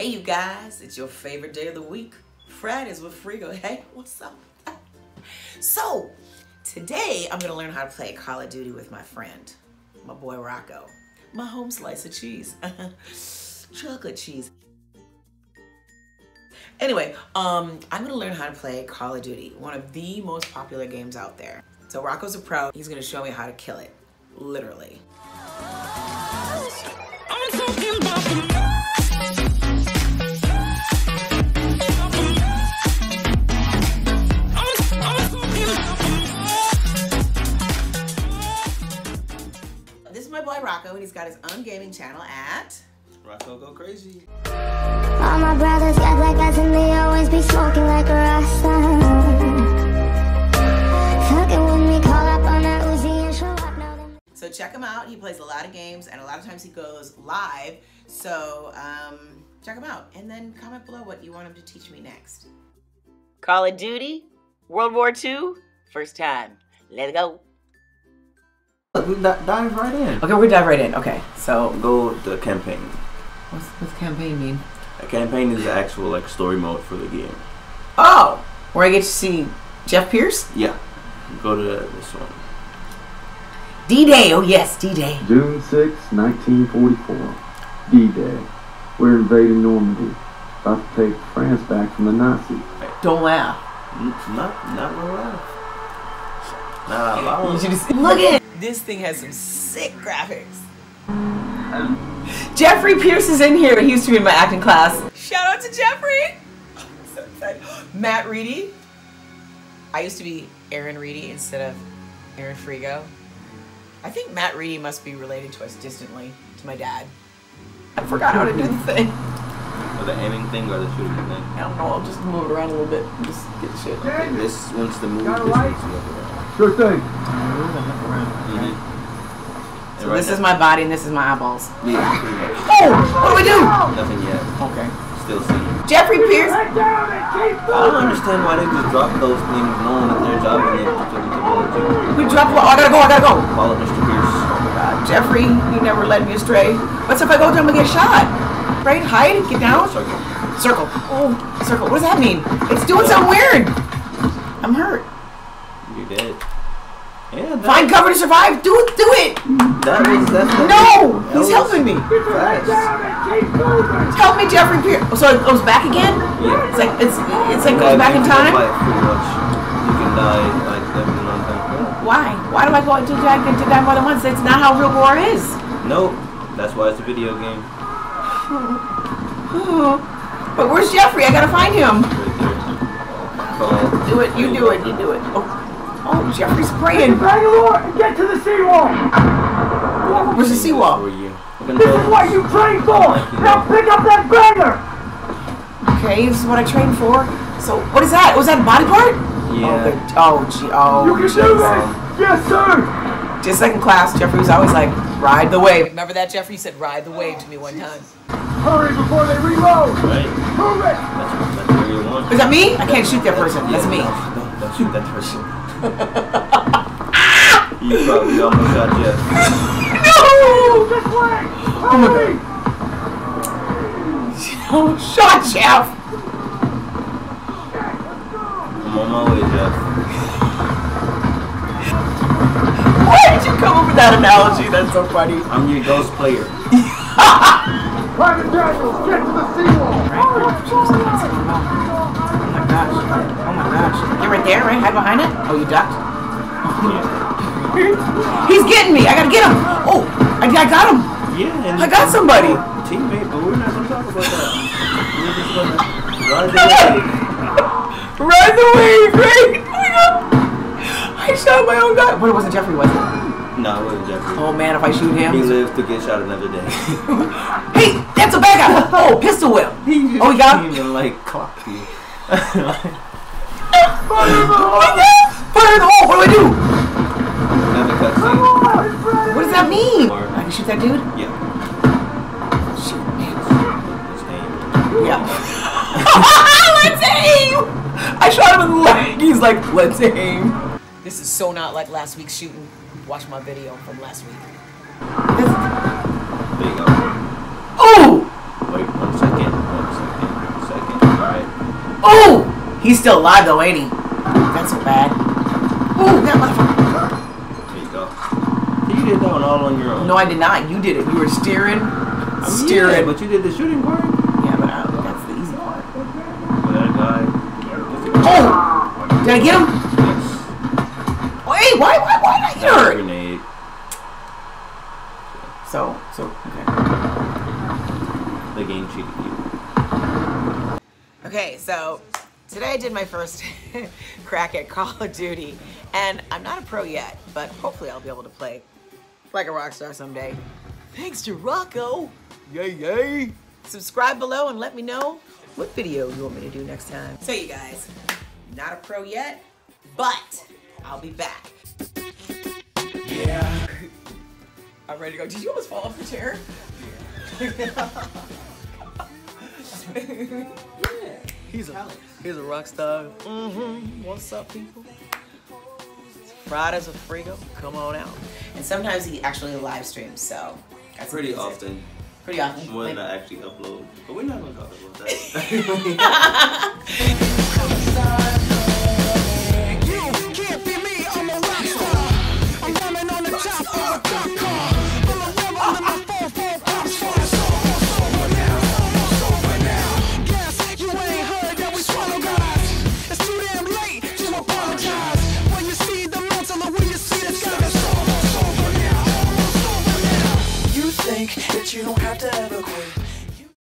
Hey, you guys, it's your favorite day of the week. Fridays with Frigo. Hey, what's up? So, today I'm gonna learn how to play Call of Duty with my friend, my boy Rocco. My home slice of cheese. Chocolate cheese. Anyway, um, I'm gonna learn how to play Call of Duty, one of the most popular games out there. So Rocco's a pro. He's gonna show me how to kill it, literally. Rocco, and he's got his own gaming channel at. Rocco go crazy. All my brothers got black eyes and they always be smoking like a rasta. Fucking with me, call up on that Uzi and show up now. Them So check him out. He plays a lot of games, and a lot of times he goes live. So um, check him out, and then comment below what you want him to teach me next. Call of Duty, World War II, first time. Let's go. Look, we dive right in. Okay, we're dive right in. Okay, so Go the campaign. what's what's campaign mean? A campaign is the actual like story mode for the game. Oh, where I get to see Jeff Pierce, Yeah. Go to this one. D-Day. Oh yes, D-Day. June 6, 1944. D-Day. We're invading Normandy. About to take France back from the Nazis. Don't laugh. N- not not real laugh. Not out loud. You should have Look at this thing has some sick graphics. Jeffrey Pierce is in here. He used to be in my acting class. Shout out to Jeffrey. I'm so excited. Matt Reedy. I used to be Aaron Reedy instead of Aaron Frigo. I think Matt Reedy must be related to us distantly to my dad. I forgot how to do the thing. Or the aiming thing or the shooting thing. I don't know. I'll just move it around a little bit and just get shit. Okay, this one's the move. Got it This one's the look around. Sure thing. Mhm. And So right this is my body and this is my eyeballs. Yeah. Oh, what do we do? Nothing yet. Okay. Still see. Jeffrey Pierce. I don't understand why they just drop those things knowing that their job and they just took them to. We dropped. Oh, I gotta go. I gotta go. Call it Mr. Pierce. Oh God, Jeffrey, you never led me astray. What's if I go down and get shot? Right? Hide? Get down? Circle. Circle. Oh, circle. What does that mean? It's doing something weird. I'm hurt. You're dead. Yeah, Find cover to survive. Do it. Do it. that was that's No, that he's was helping me. Help me, Jeffrey Pierce. Oh, so it goes back again? Yeah. It's like it's it's like Yeah, goes back in time. fight pretty much. You can die like every long time. Why? Why do I go to die, to die more than once? It's not how real war is. Nope. That's why it's a video game. But where's Jeffrey? I gotta find him. Right Do it. You do it. You do it. Oh, oh Jeffrey's praying. Bangalore and get to the seawall. Where's the seawall? For you. This is what you trained for. Now pick up that banger. Okay, this is what I trained for. So, what is that? Was that a body part? Oh, Yeah. the, oh, gee, oh. You can do this. Yes, sir. Just like in class, Jeffrey was always like, ride the wave. Remember that, Jeffrey? You said ride the wave to me one time. Hurry before they reload. Right. Move it. That's, that's where you want. Is that me? I can't shoot that person. That's me. Don't, don't, don't shoot that person. you probably almost got Jeff. No! This way. Oh Hurry. Oh, shot, Jeff! I'm on my way, Jeff. Why did you come up with that analogy? That's so funny. I'm your ghost player. Private Daniels, get to the seawall. Oh my gosh. Oh my gosh. You're right there, right? Hide behind it? Oh, you ducked? He's getting me. I gotta get him. Oh, I, I got him. Yeah, I got somebody. teammate, but we're not gonna talk about that. We're just gonna ride the wave. Ride the wave, right? Oh my god. I shot my own guy. But it wasn't Jeffrey, was it? No, it wasn't Jeffrey. Oh man, if I shoot him, He lives to get shot another day. Hey, that's a bad guy. Oh, pistol whip. Oh, he got him. even like clocked you. Fire in the hole. What do I do? Cutscene. What does that mean? Or- I can shoot that dude? Yeah. Shoot. His name. Yeah. let's aim! I shot him in the leg. He's like, let's aim. This is so not like last week's shooting. Watch my video from last week. There you go. Oh! Wait one second, one second, one second. Alright. Oh! He's still alive though, ain't he? That's so bad. Ooh, that motherfucker. There you go. You did that one all on your own. No, I did not. You did it. You were steering, I mean, steering. Yeah, but you did the shooting part. Yeah, but I, that's the easy part. That guy. Oh! Did I get him? Wait, why, why, why did I get That hurt? grenade. So, so, okay. The game cheated you. Okay, so today I did my first crack at Call of Duty, and I'm not a pro yet, but hopefully I'll be able to play like a rock star someday. Thanks to Rocco. Yay, yay. Subscribe below and let me know what video you want me to do next time. So you guys, not a pro yet, but I'll be back. Yeah. I'm ready to go. Did you almost fall off the chair? He's a he's a rock star. Mm-hmm. What's up, people? It's Fridays with Frigo. Come on out. And sometimes he actually live streams, so that's Pretty amazing. often. Pretty often. More than Like- I actually upload. But we're not gonna talk about that.